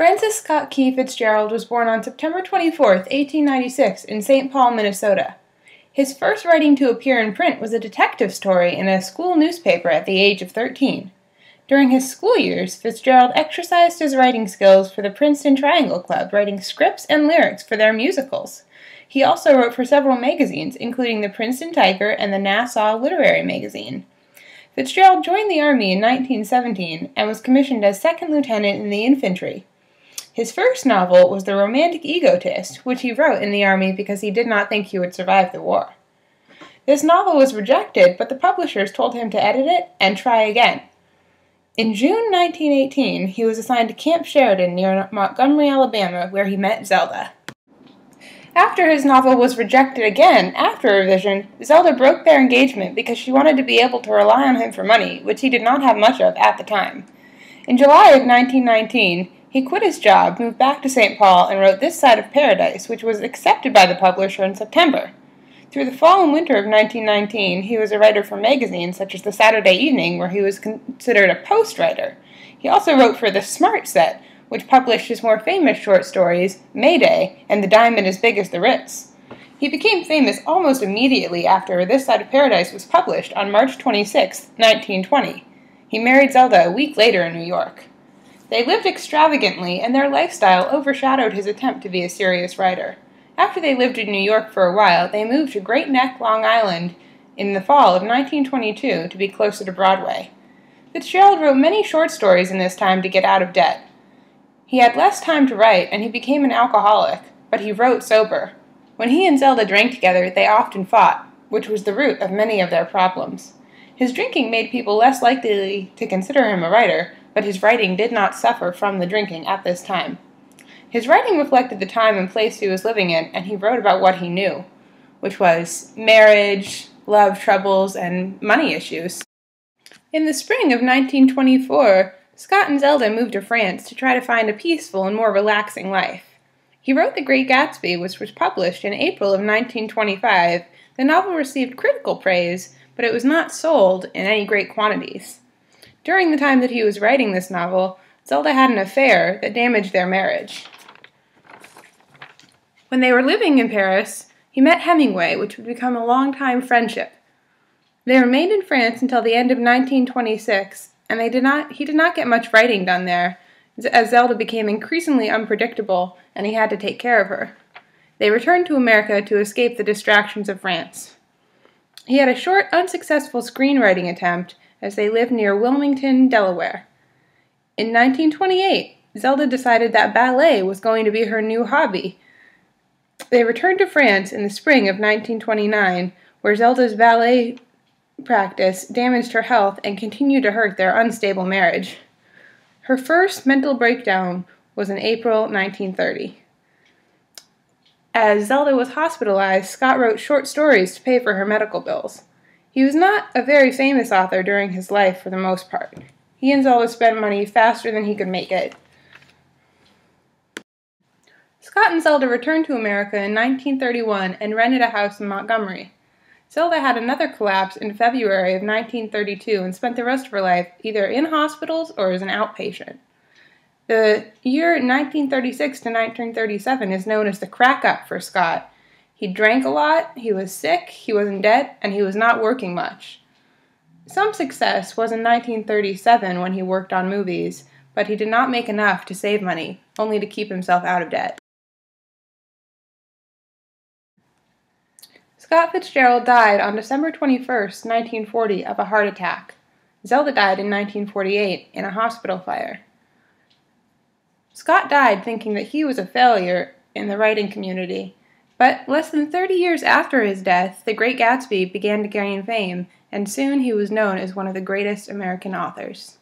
Francis Scott Key Fitzgerald was born on September 24, 1896, in St. Paul, Minnesota. His first writing to appear in print was a detective story in a school newspaper at the age of 13. During his school years, Fitzgerald exercised his writing skills for the Princeton Triangle Club, writing scripts and lyrics for their musicals. He also wrote for several magazines, including the Princeton Tiger and the Nassau Literary Magazine. Fitzgerald joined the Army in 1917 and was commissioned as second lieutenant in the infantry. His first novel was The Romantic Egotist, which he wrote in the army because he did not think he would survive the war. This novel was rejected, but the publishers told him to edit it and try again. In June 1918, he was assigned to Camp Sheridan near Montgomery, Alabama, where he met Zelda. After his novel was rejected again after revision, Zelda broke their engagement because she wanted to be able to rely on him for money, which he did not have much of at the time. In July of 1919, he quit his job, moved back to St. Paul, and wrote This Side of Paradise, which was accepted by the publisher in September. Through the fall and winter of 1919, he was a writer for magazines such as the Saturday Evening, where he was considered a post writer. He also wrote for the Smart Set, which published his more famous short stories, May Day and The Diamond as Big as the Ritz. He became famous almost immediately after This Side of Paradise was published on March 26, 1920. He married Zelda a week later in New York. They lived extravagantly, and their lifestyle overshadowed his attempt to be a serious writer. After they lived in New York for a while, they moved to Great Neck, Long Island in the fall of 1922 to be closer to Broadway. Fitzgerald wrote many short stories in this time to get out of debt. He had less time to write, and he became an alcoholic, but he wrote sober. When he and Zelda drank together, they often fought, which was the root of many of their problems. His drinking made people less likely to consider him a writer, but his writing did not suffer from the drinking at this time. His writing reflected the time and place he was living in, and he wrote about what he knew, which was marriage, love troubles, and money issues. In the spring of 1924, Scott and Zelda moved to France to try to find a peaceful and more relaxing life. He wrote The Great Gatsby, which was published in April of 1925. The novel received critical praise, but it was not sold in any great quantities. During the time that he was writing this novel, Zelda had an affair that damaged their marriage. When they were living in Paris, he met Hemingway, which would become a long-time friendship. They remained in France until the end of 1926, and they did not, he did not get much writing done there, as Zelda became increasingly unpredictable and he had to take care of her. They returned to America to escape the distractions of France. He had a short, unsuccessful screenwriting attempt as they lived near Wilmington, Delaware. In 1928, Zelda decided that ballet was going to be her new hobby. They returned to France in the spring of 1929, where Zelda's ballet practice damaged her health and continued to hurt their unstable marriage. Her first mental breakdown was in April 1930. As Zelda was hospitalized, Scott wrote short stories to pay for her medical bills. He was not a very famous author during his life for the most part. He and Zelda spent money faster than he could make it. Scott and Zelda returned to America in 1931 and rented a house in Montgomery. Zelda had another collapse in February of 1932 and spent the rest of her life either in hospitals or as an outpatient. The year 1936 to 1937 is known as the crack up for Scott he drank a lot, he was sick, he was in debt, and he was not working much. Some success was in 1937 when he worked on movies, but he did not make enough to save money, only to keep himself out of debt. Scott Fitzgerald died on December 21, 1940, of a heart attack. Zelda died in 1948 in a hospital fire. Scott died thinking that he was a failure in the writing community but less than 30 years after his death, The Great Gatsby began to gain fame, and soon he was known as one of the greatest American authors.